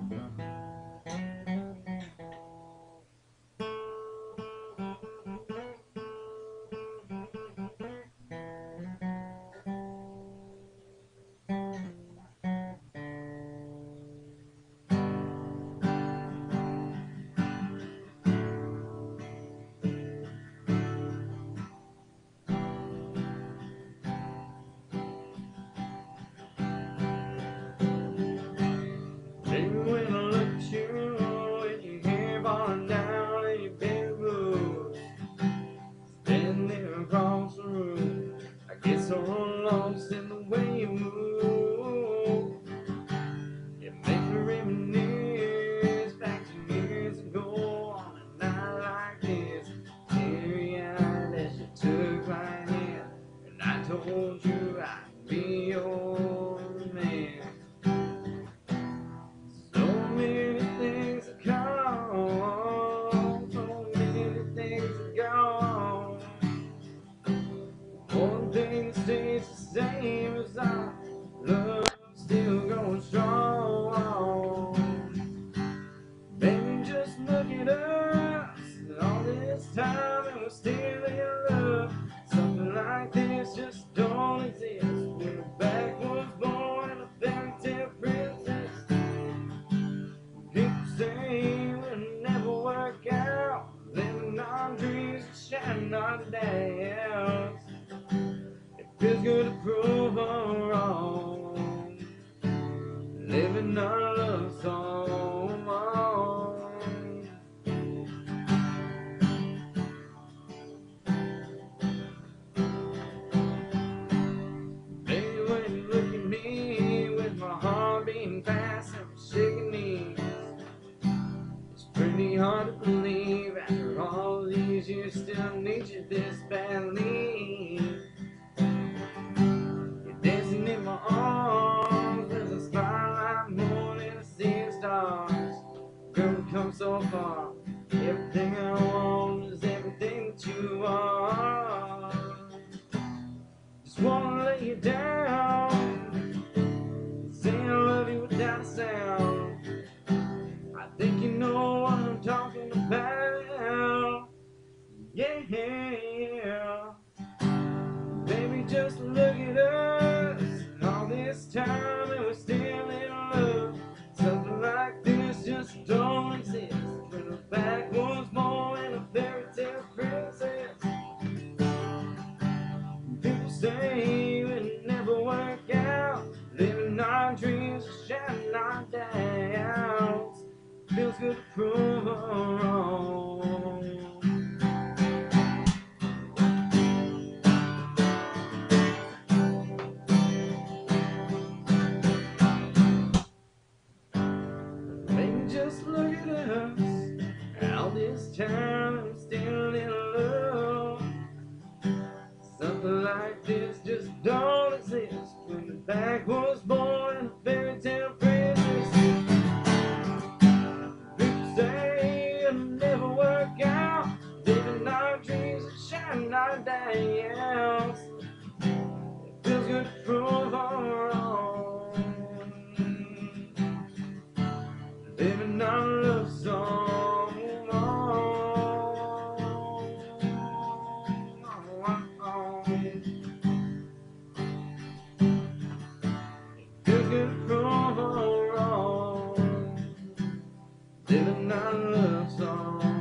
Maybe get so lost in the way you move. It makes me reminisce back to years ago on a night like this, teary-eyed as you took my hand, and I told you I'd be your shining our doubts. It feels good to prove I'm wrong, living our love song. Baby, when you look at me with my heart beating fast and shaking knees. It's pretty hard to believe after all these years need you this badly. You're dancing in my arms as a starlight moon and a stars. Girl, we've come so far. Everything I want is everything that you are. Just wanna lay you down, time and we're still in love. Something like this just don't exist. When the back was born and a fairy tale princess. People say it never work out. Living our dreams shining our doubts. Feels good to prove wrong. Just look at us. All this time I'm still in love. Something like this just don't exist. When the back was born a fairy tale princess. People say it'll never work out. Living our dreams and shining our doubts. Song.